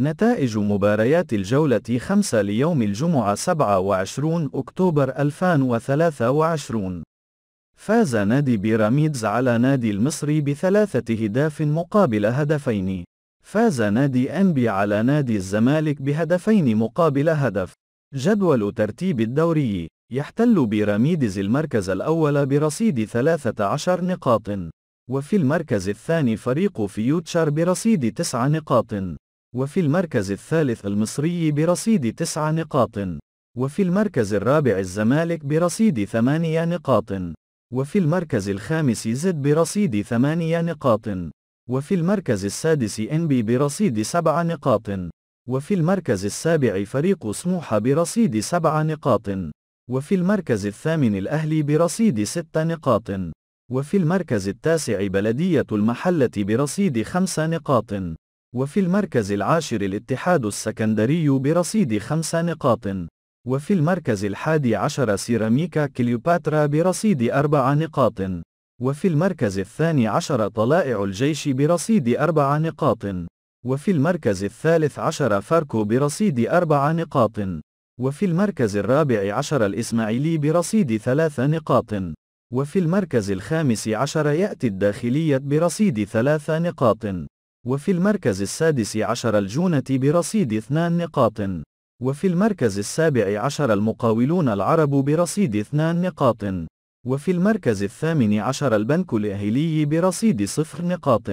نتائج مباريات الجولة 5 ليوم الجمعة 27 أكتوبر 2023 فاز نادي بيراميدز على نادي المصري بثلاثة هداف مقابل هدفين. فاز نادي أنبي على نادي الزمالك بهدفين مقابل هدف. جدول ترتيب الدوري. يحتل بيراميدز المركز الأول برصيد 13 نقاط. وفي المركز الثاني فريق فيوتشر برصيد 9 نقاط. وفي المركز الثالث المصري برصيد 9 نقاط وفي المركز الرابع الزمالك برصيد 8 نقاط وفي المركز الخامس زد برصيد 8 نقاط وفي المركز السادس انبي برصيد 7 نقاط وفي المركز السابع فريق سموحة برصيد 7 نقاط وفي المركز الثامن الأهلي برصيد 6 نقاط وفي المركز التاسع بلدية المحلة برصيد 5 نقاط. وفي المركز العاشر الاتحاد السكندري برصيد 5 نقاط. وفي المركز الحادي عشر سيراميكا كليوباترا برصيد أربع نقاط. وفي المركز الثاني عشر طلائع الجيش برصيد أربع نقاط. وفي المركز الثالث عشر فاركو برصيد أربع نقاط. وفي المركز الرابع عشر الإسماعيلي برصيد ثلاث نقاط. وفي المركز الخامس عشر يأتي الداخلية برصيد ثلاث نقاط. وفي المركز السادس عشر الجونة برصيد اثنان نقاط. وفي المركز السابع عشر المقاولون العرب برصيد اثنان نقاط. وفي المركز الثامن عشر البنك الأهلي برصيد صفر نقاط.